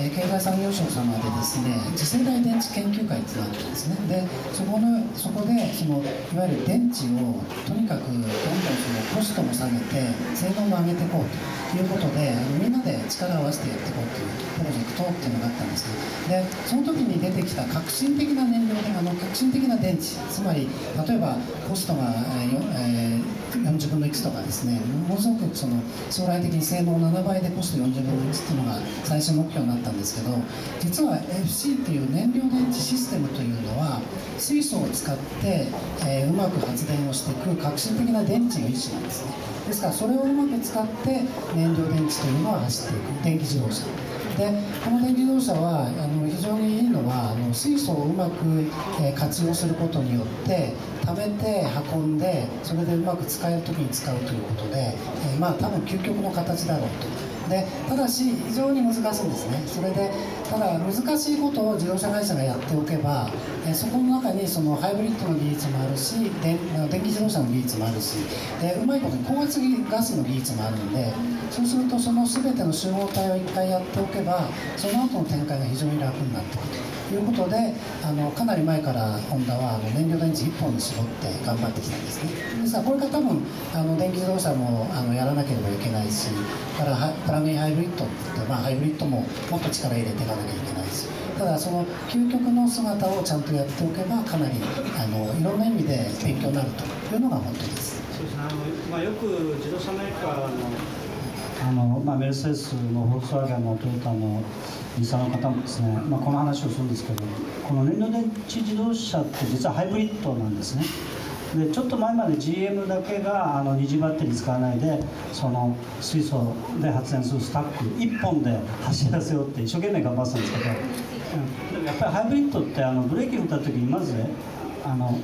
えー経済産業省様でですね次世代電池研究会っていうのがあったんですね。でそこのそこでそのいわゆる電池をとにかくどんどんそのコストも下げて性能も上げていこうということでみんなで力を合わせてやっていこうというプロジェクトっていうのがあったんですね。でその時に出てきた革新的な燃料であの革新的な電池つまり例えばコストが、えーよえー40分の1とかですねものすごくその将来的に性能7倍でコスト40分の1っていうのが最終目標になったんですけど実は FC っていう燃料電池システムというのは水素を使って、えーうまく発電をしていく革新的な電池の一種なんですね。ですからそれをうまく使って燃料電池というのは走っていく。電気自動車。でこの電気自動車はあの非常にいいのはあの水素をうまく、えー活用することによって食べて運んでそれでうまく使える時に使うということで、えーまあ多分究極の形だろうと。でただし非常に難しいんですねそれでただ難しいことを自動車会社がやっておけば、えーそこの中にそのハイブリッドの技術もあるし電電気自動車の技術もあるしでうまいこと高圧ガスの技術もあるのでそうするとその全ての集合体を1回やっておけばその後の展開が非常に楽になってくるということであのかなり前からホンダはあの燃料電池1本に絞って頑張ってきたんですね。ですからこれから多分あの電気自動車もあのやらなければいけないしからはプラグインハイブリッドって、まあ、ハイブリッドももっと力入れていかなきゃいけないし。ただその究極の姿をちゃんとやっておけばかなりあのいろんな意味で勉強になるというのが本当です。そうですね。あの、まあ、よく自動車メーカーのあのまあ、メルセデスのフォルクスワーゲンのトヨタの日産の方もですね、まあ、この話をするんですけどこの燃料電池自動車って実はハイブリッドなんですね。でちょっと前まで GM だけがあの二次バッテリー使わないでその水素で発電するスタック1本で走らせようって一生懸命頑張ってたんですけど、うん、やっぱりハイブリッドってあのブレーキ踏んだ時にまずねあの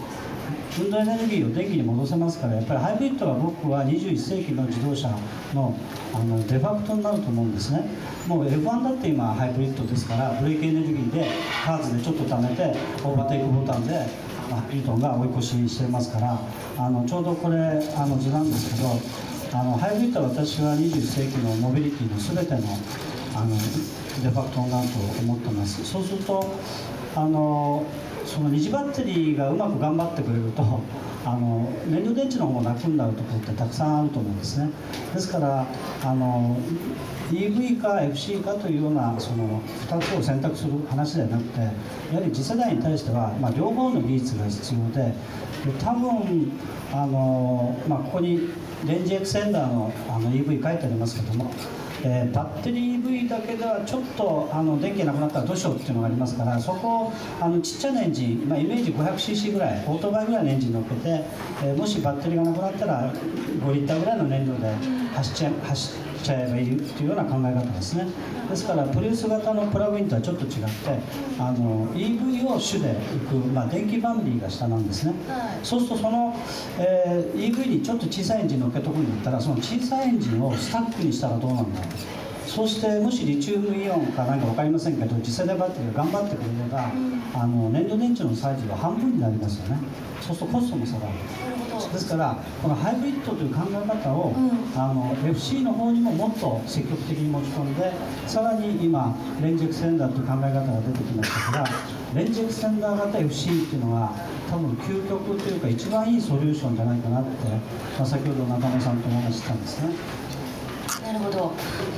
運動エネルギーを電気に戻せますからやっぱりハイブリッドは僕は21世紀の自動車のあのデファクトになると思うんですね。もう F1 だって今ハイブリッドですからブレーキエネルギーで KERS でちょっと貯めてオーバーテイクボタンでまあニュートンが追い越ししてますからあのちょうどこれあの図なんですけどあのハイブリッドは私は21世紀のモビリティの全てのあのデファクトになると思ってます。そうするとあのその二次バッテリーがうまく頑張ってくれるとあの燃料電池の方が楽になるところってたくさんあると思うんですね。ですからあの EV か FC かというようなその2つを選択する話ではなくてやはり次世代に対しては、まあ、両方の技術が必要で多分あの、まあ、ここにレンジエクセンダーのあの EV 書いてありますけどもえーバッテリー EV だけではちょっとあの電気なくなったらどうしようっていうのがありますからそこをあのちっちゃなエンジン、まあ、イメージ 500cc ぐらいオートバイぐらいのエンジン乗っけて、えーもしバッテリーがなくなったら5リッターぐらいの燃料で走っちゃ走ちゃえばいいっていうような考え方ですね。ですからプリウス型のプラグインとはちょっと違ってあの EV を主で行く、まあ、電気バンビーが下なんですね、そうするとその、えー EV にちょっと小さいエンジン乗っけとくんだったらその小さいエンジンをスタックにしたらどうなんだろう。そしてもしリチウムイオンかなんか分かりませんけど次世代バッテリーが頑張ってくれれば、あの燃料電池のサイズは半分になりますよね。そうするとコストも下がるですからこのハイブリッドという考え方を、あの FC の方にももっと積極的に持ち込んでさらに今レンジエクセンダーという考え方が出てきましたからレンジエクセンダー型 FC っていうのが多分究極というか一番いいソリューションじゃないかなって、まあ、先ほど中野さんとお話ししたんですねほど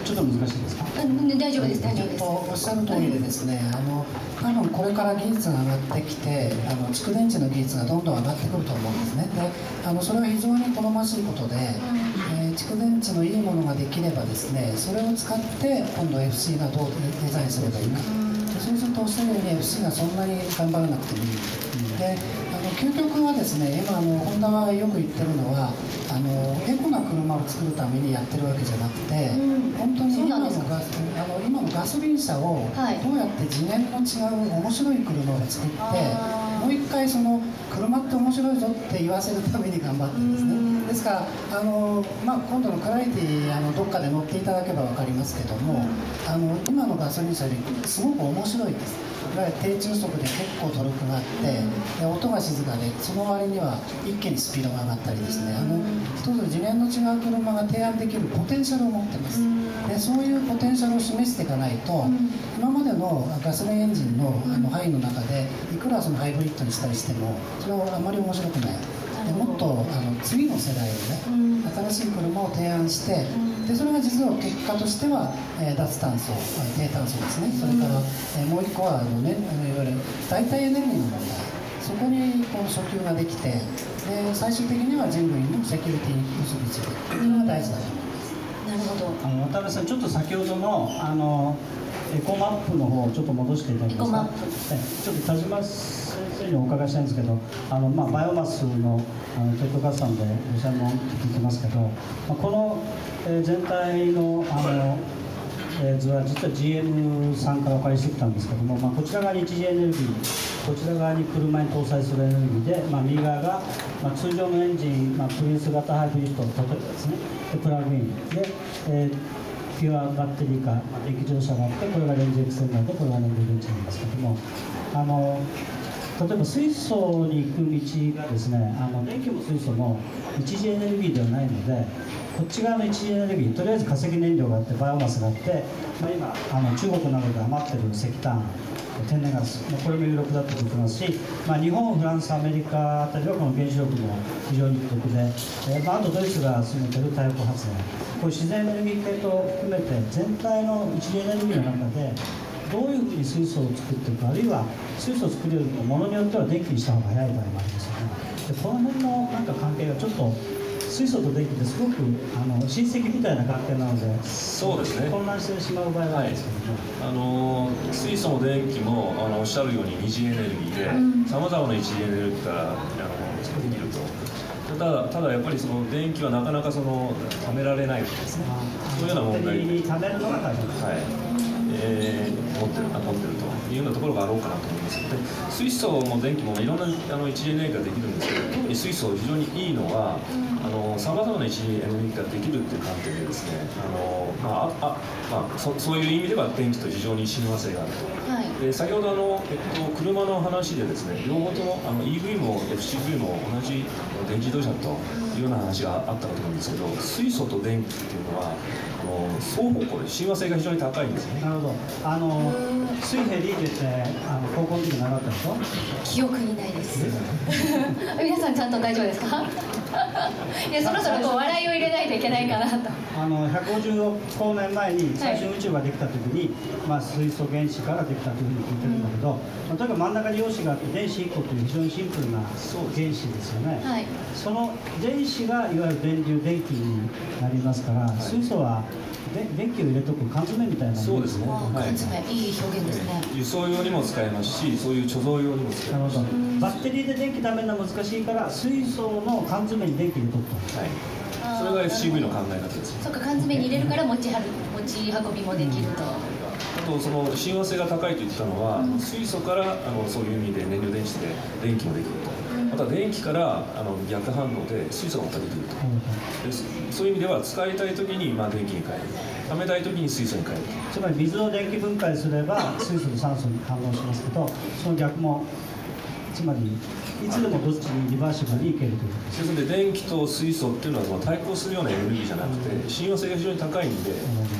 ちょっと難しいですか？うん大丈夫です大丈夫ですとおっしゃる通りでですね、あの多分これから技術が上がってきて、あの蓄電池の技術がどんどん上がってくると思うんですね。で、あのそれは非常に好ましいことで、えー蓄電池のいいものができればですね、それを使って今度 FC がどうデザインすればいいか。でそうするとおっしゃるように FC がそんなに頑張らなくてもいい。で、あの究極はですね、今あのホンダはよく言ってるのは、あのエコな車を作るためにやってるわけじゃなくて、うん。本当に今のガスあの今のガソリン車をはい。どうやって次元の違う面白い車を作って、あー。もう一回その車って面白いぞって言わせるために頑張ってるんですね。ですからあの、まあ、今度のクラリティあのどっかで乗っていただけば分かりますけども、あの今のガソリン車よりすごく面白いです。いわゆる低中速で結構トルクがあってで音が静かでその割には一気にスピードが上がったりですね。あの一つ次元の違う車が提案できるポテンシャルを持ってます。でそういうポテンシャルを示していかないと今までのガソリンエンジンのあの範囲の中でいくらそのハイブリッドにしたりしてもそれはあまり面白くない。でもっとあの次の世代のね新しい車を提案してでそれが実は結果としては、えー脱炭素あ低炭素ですね。それから、えーもう一個はあの、ね、あのいわゆる代替エネルギーの問題。そこにこう訴求ができてで最終的には人類のセキュリティに結びつくというのが大事だと思います。なるほど。あの渡辺さんちょっと先ほどのあのエコマップの方をちょっと戻していただけますか？ちょっと田島先生にお伺いしたいんですけどあの、まあ、バイオマスのあのテッド合算でご専門って聞いてますけど、まあ、この、えー全体のあの、えー図は実は GM さんからお借りしてきたんですけども、まあ、こちら側に一次エネルギーこちら側に車に搭載するエネルギーで、まあ、右側が、まあ、通常のエンジン、まあ、プリウス型ハイブリッド例えばですね。でプラグインで、えーピュアバッテリーかまあ電気自動車があってこれがレンジエクセルなんでこれが燃料電池なんですけどもあの例えば水素に行く道がですねあの電気も水素も一次エネルギーではないのでこっち側の一次エネルギーとりあえず化石燃料があってバイオマスがあって、まあ、今あの中国などで余ってる石炭天然ガス、まあこれも有力だと言ってますし、まあ、日本、フランス、アメリカあたりはこの原子力も非常に有力で、えーまあ、あとドイツが進めてる太陽光発電、こう自然エネルギー系統を含めて全体の一次エネルギーの中でどういうふうに水素を作っていくかあるいは水素を作るよりもものによっては電気にした方が早い場合もありますよね。でこの辺のなんか関係がちょっと水素と電気ってすごくあの親戚みたいな関係なのでそうですね。混乱してしまう場合があるんですけども、あの水素も電気もあのおっしゃるように二次エネルギーでさまざまな一次エネルギーからあのできると。ただただやっぱりその電気はなかなかその貯められないわけですね。そういうような問題貯めるのが大変です、はい。えー持ってるあ持ってるというようなところがあろうかなと思いますで水素も電気もいろんなあの一次エネルギーができるんですけど特に水素非常にいいのはさまざまな一次エネルギーができるっていう観点でですねあの、まああまあ、そそういう意味では電気と非常に親和性があると。はいで先ほどあの、えっと、車の話でですね両方ともあの EV も FCV も同じ電気自動車というような話があったかと思うんですけど水素と電気っていうのはあの双方向で親和性が非常に高いんですね。なるほど。あの水平リーゼってあの高校の時習ったでしょ？記憶にないです。皆さんちゃんと大丈夫ですか？いやそろそろこう笑いを入れないといけないかなと。あの150光年前に最初に宇宙ができた時に、まあ、水素原子からできたというふうに聞いてるんだけど、まあ、とにかく真ん中に陽子があって電子1個という非常にシンプルな原子ですよね、はい。その電子がいわゆる電流電気になりますから、水素はで電気を入れとく缶詰みたいなそうですね。缶詰いい表現ですね。輸送用にも使えますしそういう貯蔵用にも使えます。なるほど。バッテリーで電気貯めるのは難しいから水素の缶詰に電気入れとくとはい。それが FCV の考え方です。そうか缶詰に入れるから持ちはる 持ち運びもできると、あとその親和性が高いと言ってたのは、水素からあのそういう意味で燃料電池で電気もできると、あとは電気からあの逆反応で水素がまたできると、でそそういう意味では使いたい時にまあ電気に変える。貯めたい時に水素に変えるつまり水を電気分解すれば水素と酸素に反応しますけどその逆もつまりいつでもどっちにリバーシブルにいけるということです。ですので電気と水素っていうのはまあ対抗するようなエネルギーじゃなくて親和性が非常に高いんで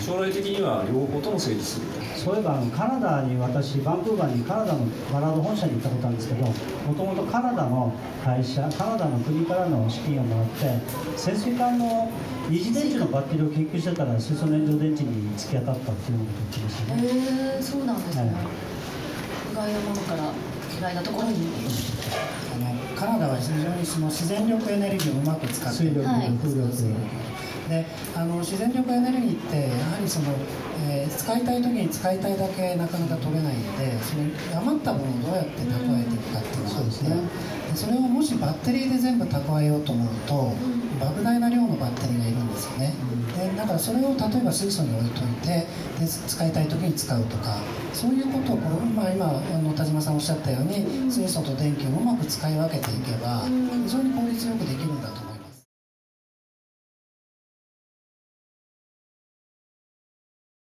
将来的には両方とも成立する。そういえばあのカナダに私バンクーバーにカナダのバラード本社に行ったことあるんですけどもともとカナダの会社カナダの国からの資金をもらって潜水艦の二次電池のバッテリーを研究してたら水素燃料電池に突き当たったっていうようなことを言ってましたね。へえそうなんですね、はい。意外なものから意外なところにあのカナダは非常にその自然力エネルギーをうまく使って水力、はい風力であの自然力エネルギーってやはりその、えー使いたい時に使いたいだけなかなか取れないのでその余った分をどうやって蓄えていくかっていうのがあって、そうですねでそれをもしバッテリーで全部蓄えようと思うと、莫大な量のバッテリーがいるんですよね、からそれを例えば水素に置いといてで使いたい時に使うとかそういうことをこう、まあ、今あの田島さんおっしゃったように水素と電気をうまく使い分けていけば非常に効率よくできるんだと